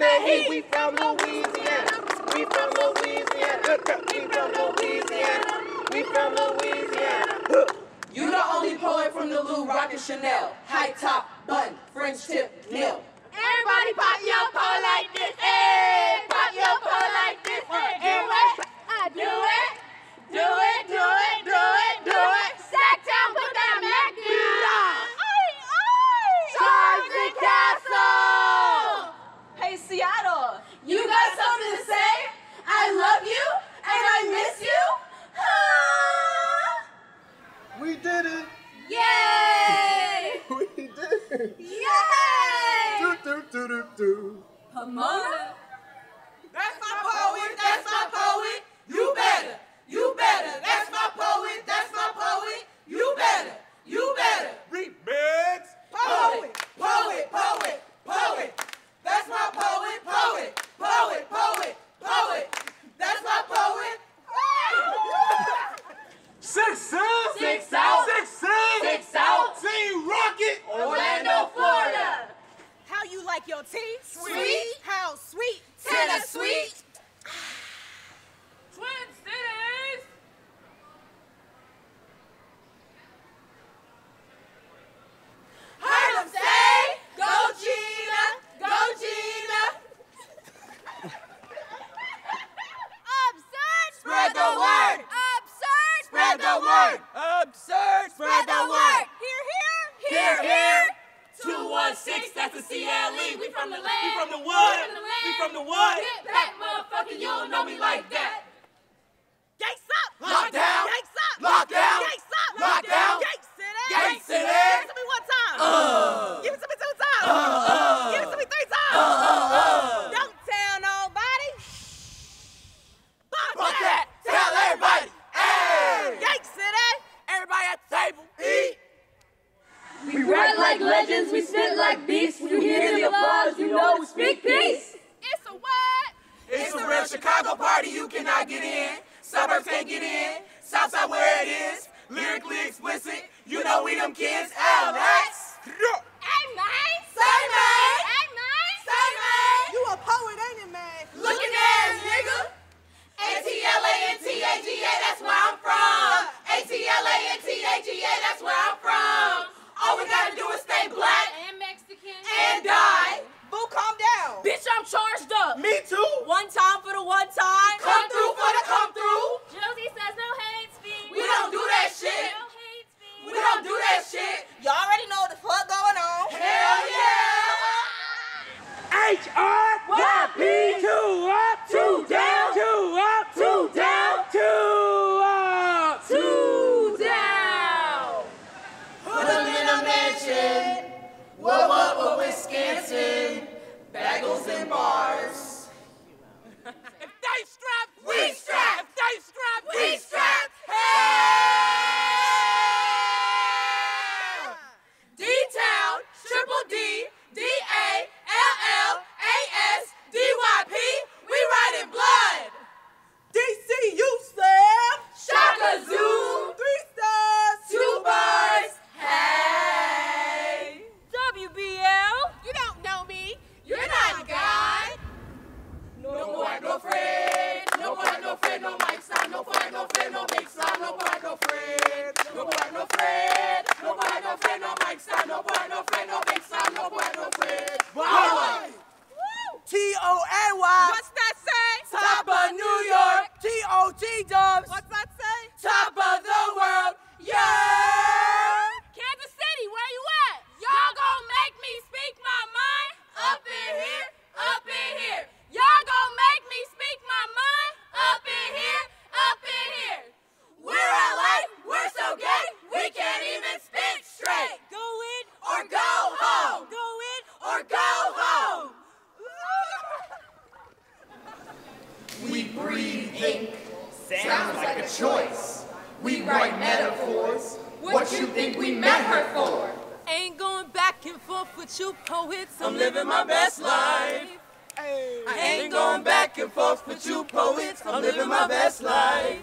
that heat. We from Louisiana. We from Louisiana. We from Louisiana. We from Louisiana. You the only poet from the Lou rocking Chanel. High top, Manda! the CLE. We from the land. We from the wood. We from the wood. Get back, motherfucker. You don't know me like that. legends, we spit like beasts. You hear the applause, you know we speak peace. It's a what? It's a real Chicago party you cannot get in. Suburbs can't get in. Southside where it is. Lyrically explicit. You know we them kids. All right. breathe ink. Sounds like a choice. We write metaphors. What you think we met her for? Ain't going back and forth with you poets. I'm living my best life. I ain't going back and forth with you poets. I'm living my best life.